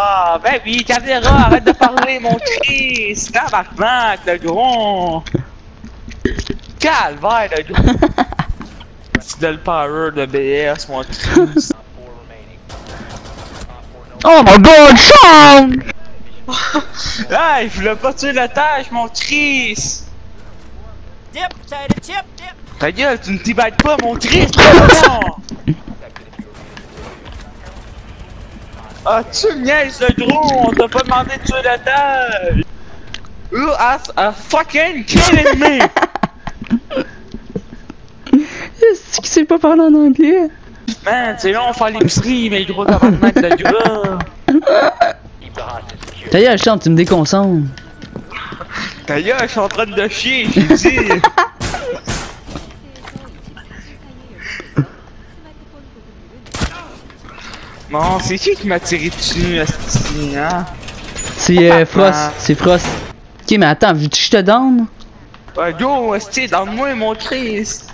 Ah, ben oui, caméra, arrête de parler, mon Christ! Tabarnak, le gros! Calvaire, le gros! C'est de le power de BS, mon Christ! Oh my god, Sean! Hey, je voulais pas tuer la tâche, mon Christ! Dip, potato chip, dip. Ta gueule, tu ne t'y bats pas, mon Christ! Non! Ah, tu me niaises, le gros! On t'a pas demandé de tuer la tâche! You are a fucking killing me! Est-ce qu'il sait pas parler en anglais? Man, c'est long faire l'épicerie, mais gros tabarnak de gras! D'ailleurs, Sean, tu me déconcentres. Ta gueule, je suis en train de chier, j'ai dit! Bon, c'est qui qui m'a tiré dessus, asti, hein? C'est euh, Frost, c'est Frost. Ok, mais attends, veux-tu que je te donne? Ouais, go, asti, donne-moi mon Christ!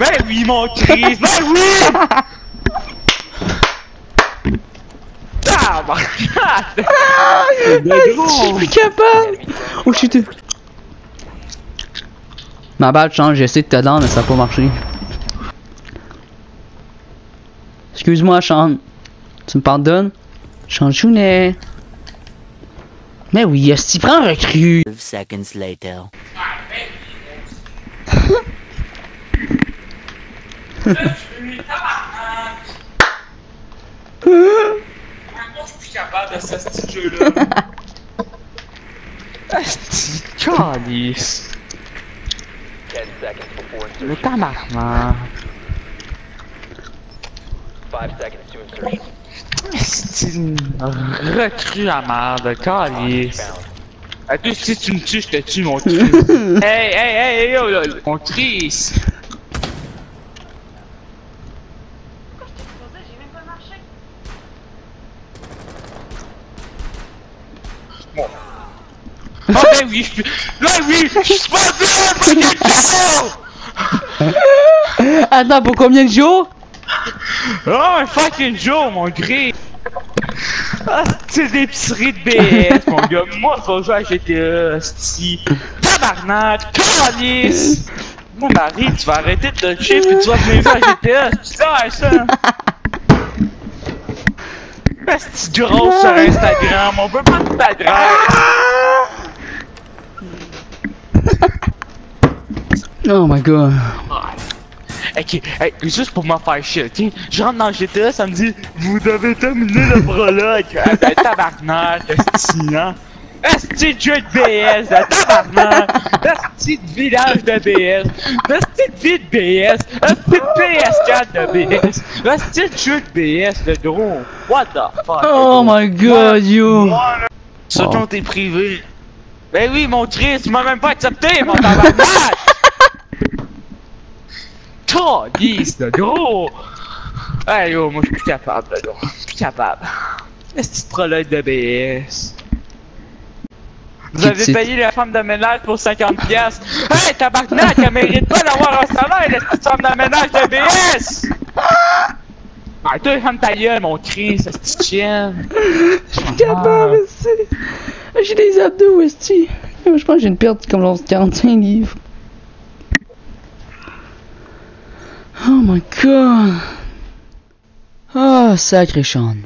Ben oui, mon Christ! Ben oui! Tabarnak! Le Je suis capable! Oh, je suis Ma balle change, j'essaie de te donner, mais ça a pas marché. Excuse-moi, Sean. Tu me pardonnes? Sean Chounet. Mais oui, est-ce qu'il prend un recrue? Seconds. Moi, je suis capable de ce petit jeu-là. Asti, calice. Le tabarnak. Asti, recrue à merde, calice. Si tu me tues, je te tue, mon Chris. hey, hey, hey, hey, yo, là, mon Chris. Ah ben oui, je suis... Là oui, je suis pas bien, Attends, pour combien de jours? Oh, fucking Joe, mon gris! Ah, c'est des épiceries de BS, mon gars. Moi, je vais jouer à GTA, sti. Tabarnak, calice! Mon mari, tu vas arrêter de te chier pis tu vas venir jouer à GTA, sais ça! Asti grosse sur Instagram, on veut pas d'Instagram! Oh my god. Ok, hey, juste pour me faire chier, ok? Je rentre dans GTA, ça me dit Vous devez terminer le prologue! Ah, ben, tabarnak, esti, hein? Esti de jeu de BS, de tabarnak! Esti de village de BS! Esti de vie de BS! Esti de PS4 de BS! Esti de jeu de BS, le gros! What the fuck? Oh my god, yo. Ce Wow. compte est privé. Ben oui, mon Chris, tu m'as même pas accepté, mon tabarnak! Calice de gros! Hey yo, moi je suis plus capable, de gros. Plus capable. Est-ce que prologue de BS? Vous avez payé la femme de ménage pour 50 pièces. Hey, tabarnak, elle mérite pas d'avoir un salaire, la petite femme de ménage de BS! Ah, toi, ferme ta gueule, mon Chris, cette petite chienne. Je suis capable, esti. J'ai des abdos, esti. Je pense que j'ai une perte comme l'on 45 livres. Oh my god. Oh, sacré Sean.